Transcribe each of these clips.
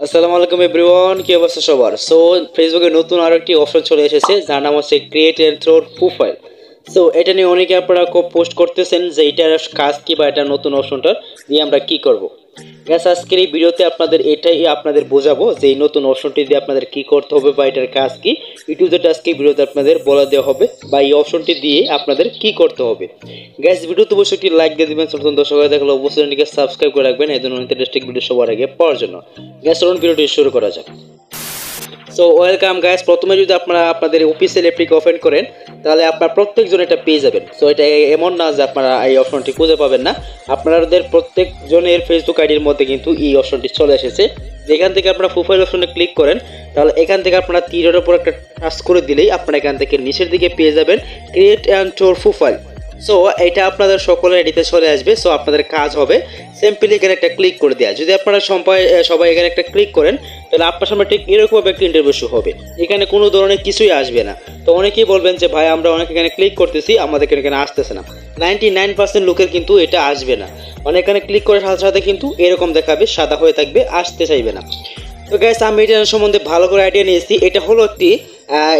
আসসালামু আলাইকুম এভরিওয়ান, কি অবস্থা সবার? সো ফেসবুকে নতুন আরও একটি অপশন চলে এসেছে, যার নাম হচ্ছে ক্রিয়েট এন্ড থ্রোর প্রোফাইল সো এটা নিয়ে অনেকে আপনারা খুব পোস্ট করতেছেন যে এটার কাজ কি বা এটা নতুন অপশনটা দিয়ে আমরা কি করব? গ্যাস আজকের এই ভিডিওতে আপনাদের এটাই আপনাদের বোঝাবো যে এই নতুন অপশনটি দিয়ে আপনাদের কি করতে হবে বা এটার কাজ কি। ইউটিউবে আজকে এই ভিডিওতে আপনাদের বলা দেওয়া হবে বা এই অপশনটি দিয়ে আপনাদের কি করতে হবে। গ্যাস ভিডিওতে অবশ্যই একটি লাইক দিয়ে দেবেন নতুন দর্শক হয়ে থাকলে অবশ্যই সাবস্ক্রাইব করে রাখবেন। এই জন্য ইন্টারেস্টিং ভিডিও সবার আগে পাওয়ার জন্য। গ্যাস চলুন ভিডিওটি শুরু করা যাক। সো ওয়েলকাম গাইস প্রথমে যদি আপনারা আপনাদের অফিসিয়াল অ্যাপটিকে ওপেন করেন, তাহলে আপনার প্রত্যেকজন এটা পেয়ে যাবেন। সো এটা এমন না যে আপনারা এই অপশনটি খুঁজে পাবেন না। আপনাদের প্রত্যেকজনের ফেসবুক আইডির মধ্যে কিন্তু এই অপশনটি চলে এসেছে। যেখান থেকে আপনারা প্রোফাইল অপশনে ক্লিক করেন, তাহলে এখান থেকে আপনারা তীরের উপর একটা টাচ করে দিলেই আপনারা এখান থেকে নিচের দিকে পেয়ে যাবেন ক্রিয়েট অ্যান্ড টোর প্রোফাইল সো এটা আপনাদের সকলের এডিতে চলে আসবে। সো আপনাদের কাজ হবে সিম্পলি এখানে একটা ক্লিক করে দেওয়া যদি আপনারা সবাই সবাই এখানে একটা ক্লিক করেন, তাহলে আপনার সামনে ঠিক এরকমভাবে একটা ইন্টারভিউ হবে। এখানে কোনো ধরনের কিছুই আসবে না। তো অনেকেই বলবেন যে, ভাই, আমরা অনেক এখানে ক্লিক করতেছি, আমাদের এখানে আসতেছে না। নাইনটি নাইন পার্সেন্ট লোকের কিন্তু এটা আসবে না। মানে এখানে ক্লিক করার সাথে সাথে কিন্তু এরকম দেখাবে, সাদা হয়ে থাকবে, আসতে চাইবে না। তো গ্যাস আমি এটা সম্বন্ধে ভালো করে আইডিয়া নিয়েছি। এটা হলো একটি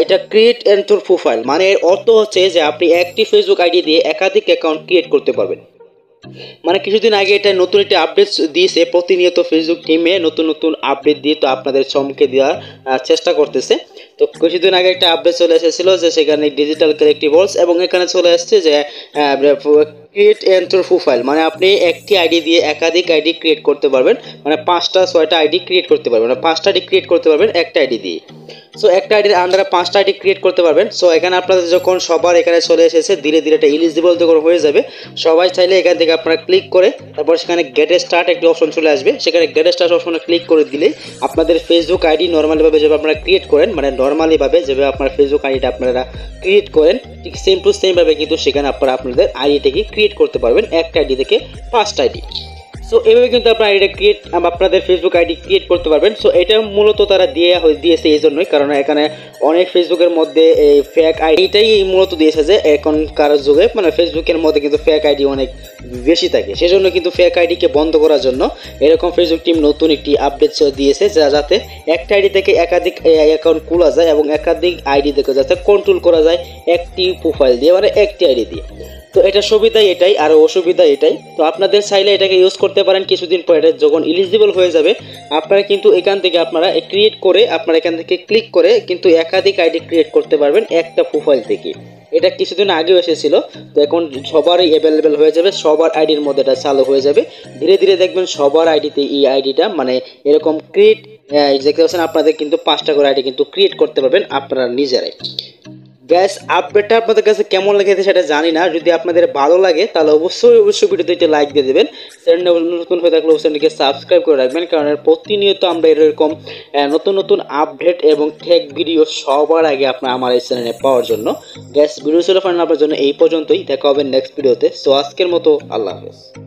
এটা ক্রিয়েট অ্যান্ড তোর প্রোফাইল মানে এর অর্থ হচ্ছে যে, আপনি একটি ফেসবুক আইডি দিয়ে একাধিক অ্যাকাউন্ট ক্রিয়েট করতে পারবেন। মানে কিছুদিন আগে এটা নতুন একটি আপডেট দিয়েছে প্রতিনিয়ত ফেসবুক টিমে নতুন নতুন আপডেট দিয়ে তো আপনাদের চমকে দেওয়ার চেষ্টা করতেছে। তো কিছুদিন আগে একটা আপডেট চলে এসেছিল যে সেখানে ডিজিটাল কালেক্টিভলস এবং এখানে চলে আসছে যে ক্রিয়েট এন্টার প্রোফাইল মানে আপনি একটি আইডি দিয়ে একাধিক আইডি ক্রিয়েট করতে পারবেন। মানে পাঁচটা, ছয়টা আইডি ক্রিয়েট করতে পারবেন। মানে পাঁচটা আইডি ক্রিয়েট করতে পারবেন একটা আইডি দিয়ে। সো একটা আইডির আন্ডারে পাঁচটা আইডি ক্রিয়েট করতে পারবেন। সো এখানে আপনাদের যখন সবার এখানে চলে এসেছে, ধীরে ধীরে এটা ইলিজিবল যখন হয়ে যাবে। সবাই চাইলে এখান থেকে আপনারা ক্লিক করে, তারপর সেখানে গেট স্টার্ট একটি অপশন চলে আসবে। সেখানে গেট স্টার্ট অপশনে ক্লিক করে দিলেই আপনাদের ফেসবুক আইডি নর্মালিভাবে যেভাবে আপনারা ক্রিয়েট করেন মানে নর্মালিভাবে যেভাবে আপনার ফেসবুক আইডিটা আপনারা ক্রিয়েট করেন, ঠিক সেম টু সেমভাবে কিন্তু সেখানে আপনারা আপনাদের আইডিটাকে ক্রিয়েট করতে পারবেন। একটা আইডি থেকে পাঁচটা আইডি। সো এভাবে কিন্তু আপনার আইডি ক্রিয়েট আপনাদের ফেসবুক আইডি ক্রিয়েট করতে পারবেন। সো এটা মূলত তারা দিয়ে দিয়েছে এই জন্যই। কারণ এখানে অনেক ফেসবুকের মধ্যে এই ফেক আইডিটাই মূলত দিয়েছে যে, এখন এখনকার যুগে মানে ফেসবুকের মধ্যে কিন্তু ফেক আইডি অনেক বেশি থাকে। সেজন্য কিন্তু ফেক আইডিকে বন্ধ করার জন্য এরকম ফেসবুক টিম নতুন একটি আপডেট দিয়েছে, যা যাতে একটা আইডি থেকে একাধিক অ্যাকাউন্ট খোলা যায় এবং একাধিক আইডি থেকে যাতে কন্ট্রোল করা যায় একটি প্রোফাইল দিয়ে মানে একটি আইডি দিয়ে। তো এটা সুবিধা এটাই, আর অসুবিধা এটাই। তো আপনাদের চাইলে এটাকে ইউজ করতে পারেন, কিছুদিন পর এটা যখন ইলিজিবল হয়ে যাবে, আপনারা কিন্তু এখান থেকে আপনারা ক্রিয়েট করে, আপনারা এখান থেকে ক্লিক করে কিন্তু একাধিক আইডি ক্রিয়েট করতে পারবেন একটা প্রোফাইল থেকে। এটা কিছুদিন আগেও এসেছিল, তো এখন সবারই অ্যাভেলেবেল হয়ে যাবে, সবার আইডির মধ্যে এটা চালু হয়ে যাবে। ধীরে ধীরে দেখবেন সবার আইডিতে এই আইডিটা মানে এরকম ক্রিয়েট দেখতে পাচ্ছেন, আপনাদের কিন্তু পাঁচটা করে আইডি কিন্তু ক্রিয়েট করতে পারবেন আপনারা নিজেরাই। গ্যাস আপডেটটা আপনাদের কাছে কেমন লেগেছে সেটা জানি না। যদি আপনাদের ভালো লাগে, তাহলে অবশ্যই অবশ্যই ভিডিওতে একটা লাইক দিয়ে দেবেন। চ্যানেলটা নতুন হয়ে থাকলে চ্যানেলটিকে সাবস্ক্রাইব করে রাখবেন, কারণ প্রতিনিয়ত আমরা এরকম নতুন নতুন আপডেট এবং টেক ভিডিও সবার আগে আপনার, আমার এই চ্যানেলে পাওয়ার জন্য। গ্যাস ভিডিও ছিল ফাইনাল আপনার জন্য এই পর্যন্তই। দেখা হবে নেক্সট ভিডিওতে সো আজকের মতো, আল্লাহ হাফেজ।